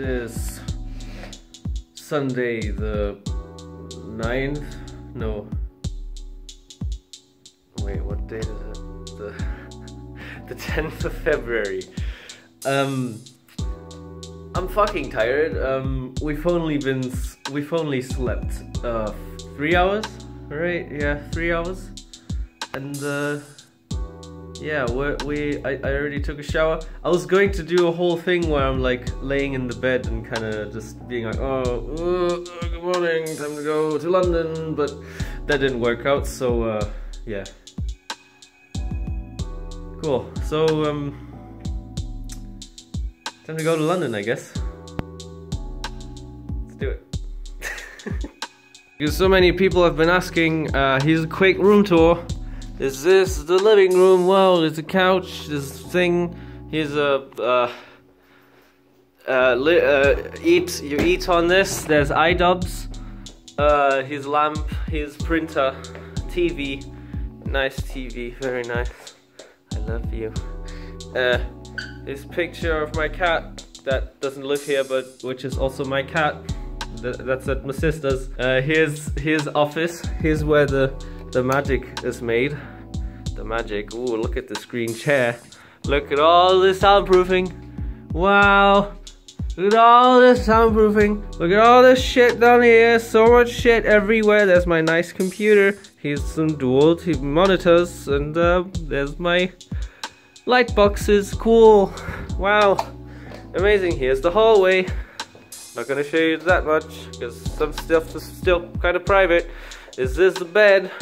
is Sunday the 9th. No. Wait, what date is it? The the 10th of February. Um I'm fucking tired. Um we've only been we've only slept uh 3 hours, right? Yeah, 3 hours. And uh yeah, we I, I already took a shower. I was going to do a whole thing where I'm like laying in the bed and kind of just being like, oh, uh, good morning, time to go to London, but that didn't work out. So uh, yeah, cool. So um, time to go to London, I guess. Let's do it. Because so many people have been asking, uh, here's a quick room tour. Is this the living room? Wow, there's a couch, this thing. Here's a uh, uh, li- uh, eat. You eat on this. There's iDubbbz. Uh, his lamp, his printer, TV. Nice TV, very nice. I love you. Uh, this picture of my cat that doesn't live here, but which is also my cat. Th- that's at my sister's. Uh, here's his office. Here's where the the magic is made. The magic. Ooh, look at this green chair. Look at all this soundproofing. Wow. Look at all this soundproofing. Look at all this shit down here. So much shit everywhere. There's my nice computer. Here's some dual monitors. And uh, there's my light boxes. Cool. Wow. Amazing. Here's the hallway. Not gonna show you that much because some stuff is still kind of private. Is this the bed?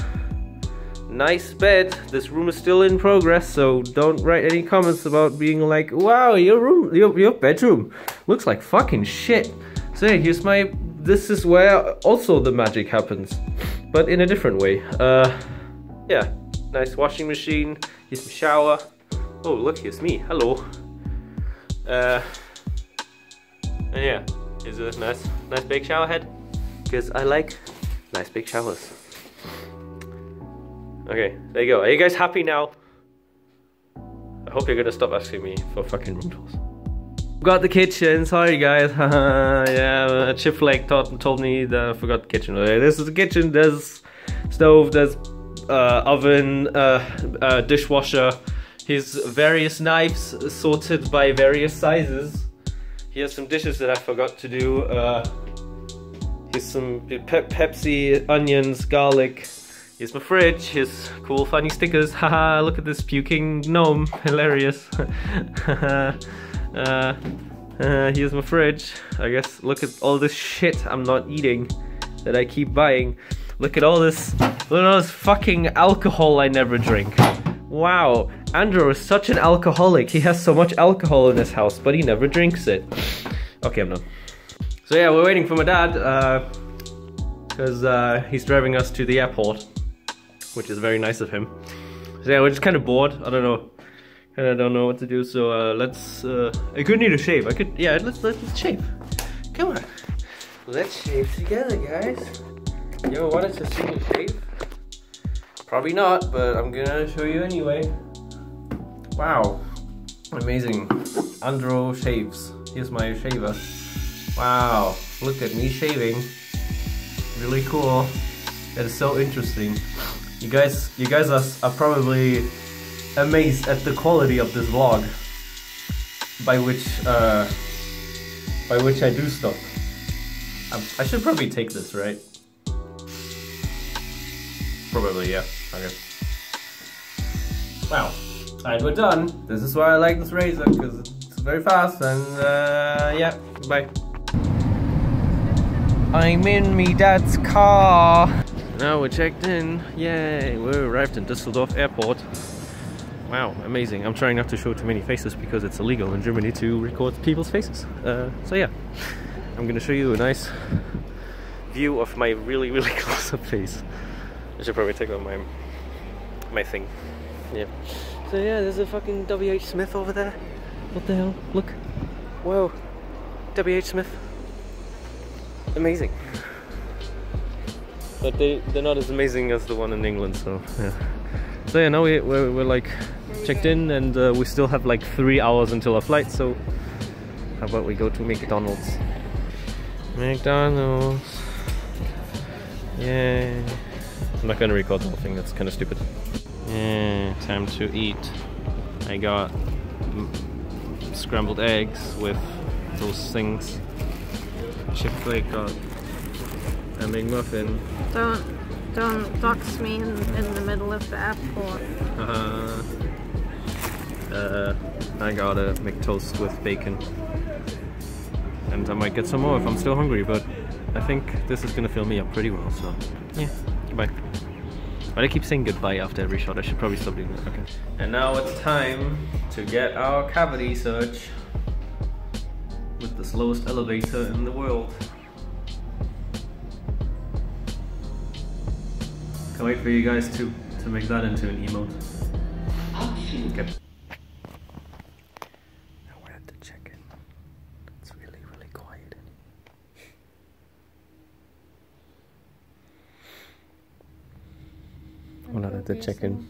Nice bed. This room is still in progress, so don't write any comments about being like, "Wow, your room, your your bedroom looks like fucking shit." So yeah, here's my. This is where also the magic happens, but in a different way. Uh, yeah, nice washing machine. Here's my shower. Oh, look, here's me. Hello. Uh, and yeah, is a nice, nice big shower head because I like nice big showers. Okay, there you go. Are you guys happy now? I hope you're gonna stop asking me for fucking room tours. Got the kitchen. Sorry, guys. yeah, uh, Chip Flake told, told me that I forgot the kitchen. This is the kitchen. There's stove. There's uh, oven. Uh, uh, dishwasher. Here's various knives sorted by various sizes. Here's some dishes that I forgot to do. Some pe- Pepsi, onions, garlic. Here's my fridge. Here's cool, funny stickers. Haha! look at this puking gnome. Hilarious. uh, uh, here's my fridge. I guess look at all this shit I'm not eating that I keep buying. Look at all this. Look at all this fucking alcohol I never drink. Wow, Andrew is such an alcoholic. He has so much alcohol in his house, but he never drinks it. Okay, I'm done. So yeah, we're waiting for my dad, because uh, he's driving us to the airport, which is very nice of him. So yeah, we're just kind of bored. I don't know, kind of don't know what to do. So uh, let's. Uh, I could need a shave. I could. Yeah, let's let's, let's shave. Come on, let's shave together, guys. You ever wanted to see me shave? Probably not, but I'm gonna show you anyway. Wow, amazing. Andro shaves. Here's my shaver. Wow, look at me shaving. Really cool. That is so interesting. You guys, you guys are, are probably amazed at the quality of this vlog. By which, uh, by which I do stuff. I, I should probably take this, right? Probably, yeah. Okay. Wow. And we're done. This is why I like this razor, because it's very fast and uh, yeah, bye. I'm in me dad's car. Now we're checked in. Yay, we arrived in Düsseldorf airport. Wow, amazing. I'm trying not to show too many faces because it's illegal in Germany to record people's faces. Uh, so yeah, I'm gonna show you a nice view of my really, really close-up face. I should probably take on my my thing. Yeah. So yeah, there's a fucking WH Smith over there. What the hell? Look. Whoa. WH Smith. Amazing. But they they're not as amazing as the one in England, so yeah. So yeah, now we we're, we're like checked in, and uh, we still have like three hours until our flight. So How about we go to McDonald's? McDonald's. Yay. I'm not gonna record the whole thing, that's kind of stupid. Yeah, time to eat. I got scrambled eggs with those things. Flake got a McMuffin. Don't don't dox me in, in the middle of the airport. Uh, uh, I got a McToast with bacon. And I might get some more if I'm still hungry, but I think this is gonna fill me up pretty well, so yeah, goodbye. But I keep saying goodbye after every shot, I should probably stop doing that, okay. And now it's time to get our cavity search with the slowest elevator in the world. Can't wait for you guys to, to make that into an emote. Okay. Now we're at the check-in. It's really, really quiet in here. We're not at the check-in.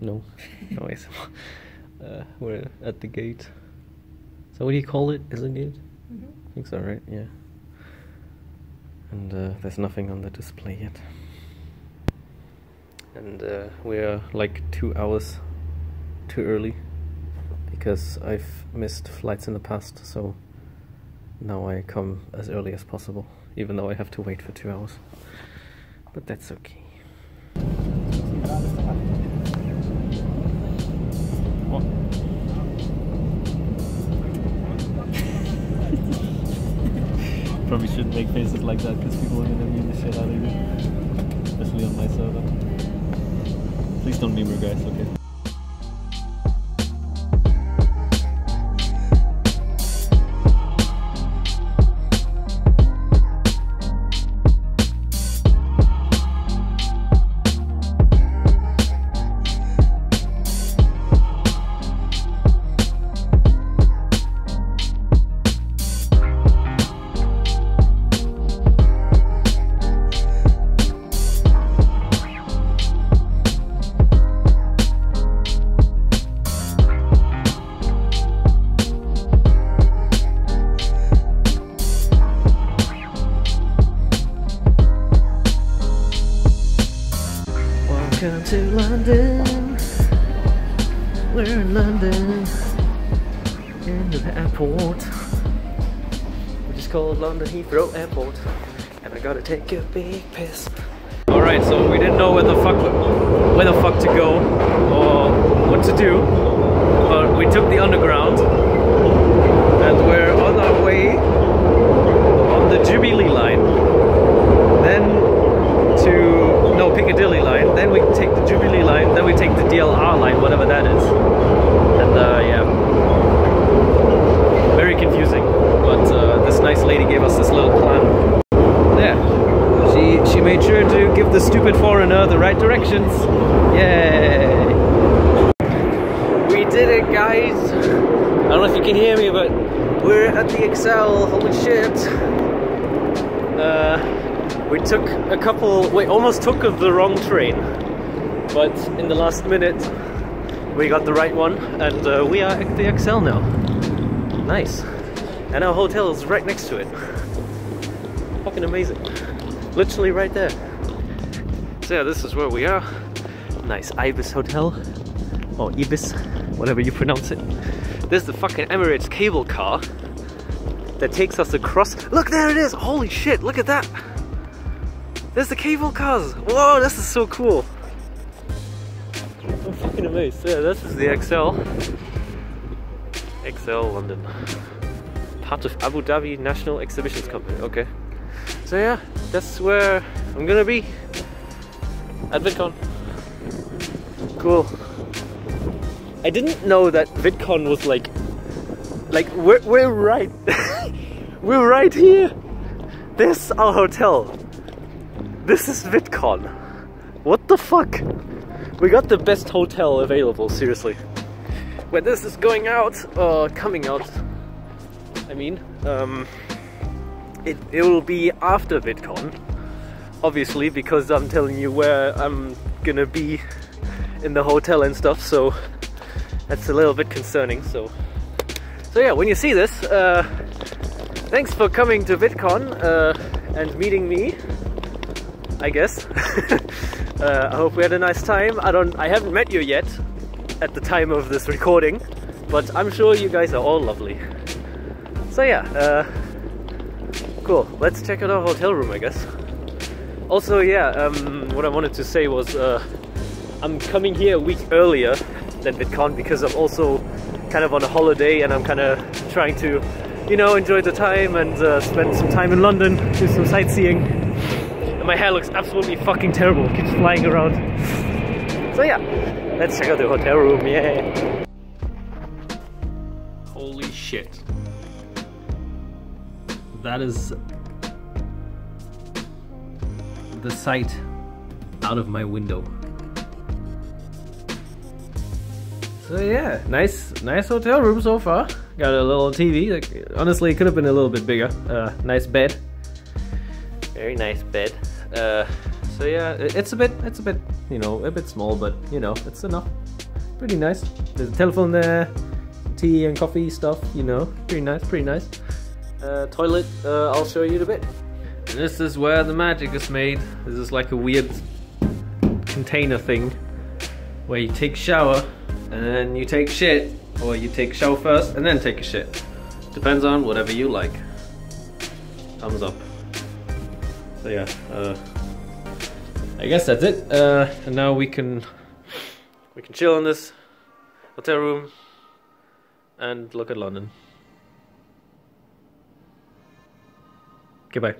No, no ASMR. Uh, we're at the gate. So what do you call it? Is it gate? I think so, right? Yeah. And uh, there's nothing on the display yet. And uh, we're like two hours too early because I've missed flights in the past, so now I come as early as possible, even though I have to wait for two hours. But that's okay. Probably shouldn't make faces like that because people are gonna meme the shit out of you. Especially on my server. Please don't meme guys, okay? Welcome to London. We're in London. In the airport. Which is called London Heathrow Airport. And I gotta take a big piss. Alright, so we didn't know where the fuck where the fuck to go or what to do. But we took the underground and we're on our way on the Jubilee line. Then to no Piccadilly line. Then we take the Jubilee line. Then we take the DLR line, whatever that is. And uh, yeah, very confusing. But uh, this nice lady gave us this little plan. Yeah, she she made sure to give the stupid foreigner the right directions. Yay! We did it, guys. I don't know if you can hear me, but we're at the Excel. Holy shit! Uh, we took a couple, we almost took the wrong train, but in the last minute we got the right one and uh, we are at the Excel now. Nice. And our hotel is right next to it. Fucking amazing. Literally right there. So yeah, this is where we are. Nice Ibis Hotel. Or Ibis, whatever you pronounce it. This is the fucking Emirates cable car that takes us across. Look, there it is! Holy shit, look at that! There's the cable cars! Whoa, this is so cool! I'm fucking amazed. Yeah, this is the ExCeL. ExCeL London. Part of Abu Dhabi National Exhibitions Company, okay. So yeah, that's where I'm gonna be. At VidCon. Cool. I didn't know that VidCon was like... Like, we're, we're right. we're right here. This our hotel. This is VidCon. What the fuck? We got the best hotel available, seriously. When this is going out, or uh, coming out, I mean, um, it, it will be after VidCon, obviously, because I'm telling you where I'm gonna be in the hotel and stuff, so that's a little bit concerning, so So yeah, when you see this, uh, thanks for coming to VidCon uh, and meeting me. I guess. uh, I hope we had a nice time. I don't. I haven't met you yet at the time of this recording, but I'm sure you guys are all lovely. So yeah, uh, cool. Let's check out our hotel room, I guess. Also, yeah, um, what I wanted to say was uh, I'm coming here a week earlier than VidCon because I'm also kind of on a holiday and I'm kind of trying to, you know, enjoy the time and uh, spend some time in London, do some sightseeing. And my hair looks absolutely fucking terrible, it keeps flying around. So yeah, let's check out the hotel room, yeah. Holy shit. That is the sight out of my window. So yeah, nice, nice hotel room so far. Got a little TV. Like, honestly, it could have been a little bit bigger. Uh, nice bed. Very nice bed. Uh, so yeah, it's a bit, it's a bit, you know, a bit small, but you know, it's enough. Pretty nice. There's a telephone there, tea and coffee stuff. You know, pretty nice, pretty nice. Uh, toilet. Uh, I'll show you in a bit. This is where the magic is made. This is like a weird container thing where you take shower and then you take shit, or you take shower first and then take a shit. Depends on whatever you like. Thumbs up. So yeah, uh, I guess that's it. Uh, and now we can we can chill in this hotel room and look at London. Goodbye.